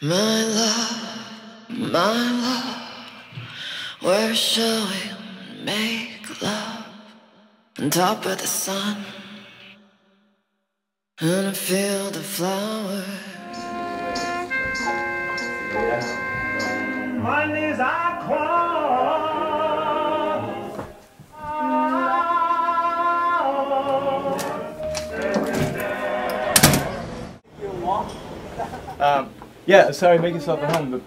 My love, my love, where shall we make love? On top of the sun, in a field of flowers. Money's our cross. Um, yeah, sorry, make yourself at home.